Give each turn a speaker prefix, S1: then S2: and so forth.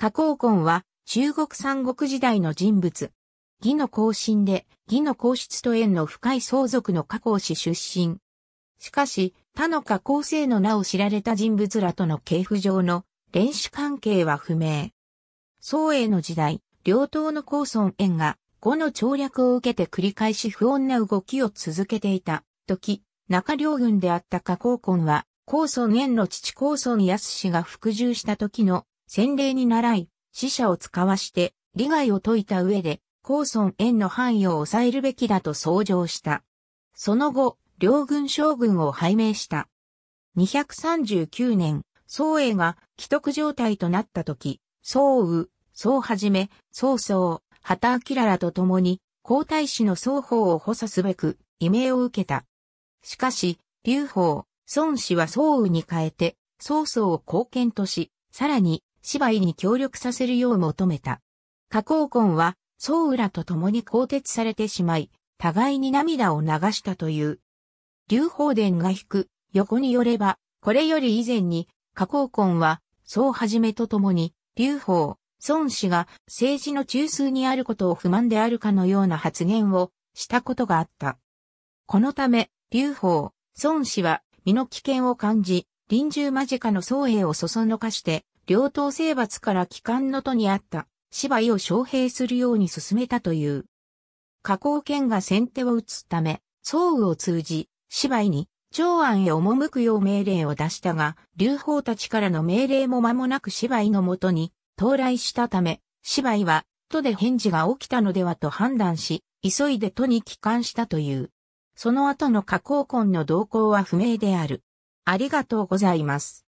S1: 加工根は中国三国時代の人物。義の皇親で義の皇室と縁の深い相続の加工氏出身。しかし、他の加工姓の名を知られた人物らとの系譜上の連種関係は不明。宋英の時代、両党の高孫縁が語の調略を受けて繰り返し不穏な動きを続けていた時、中両軍であった加工根は、高孫縁の父高孫康が服従した時の洗礼に習い、死者を使わして利害を解いた上で、高孫縁の範囲を抑えるべきだと奏上した。その後、両軍将軍を拝命した。239年、宋英が既得状態となった時、宋羽、宋はじめ、宋宗、畑明らと共に、皇太子の双方を補佐すべく、異名を受けた。しかし、劉邦、孫氏は宋羽に変えて、曹操を貢献とし、さらに、芝居に協力させるよう求めた。加工根は、宋浦と共に更迭されてしまい、互いに涙を流したという。劉邦伝が引く、横によれば、これより以前に、加工根は、宋はじめと共に、劉邦、孫氏が政治の中枢にあることを不満であるかのような発言をしたことがあった。このため、劉邦、孫氏は身の危険を感じ、臨終間近の宋兵をそそのかして、両党征伐から帰還の途にあった芝居を招聘するように進めたという。加工権が先手を打つため、宋雨を通じ、芝居に長安へ赴くよう命令を出したが、劉邦たちからの命令も間もなく芝居のもとに到来したため、芝居は都で返事が起きたのではと判断し、急いで都に帰還したという。その後の加工根の動向は不明である。ありがとうございます。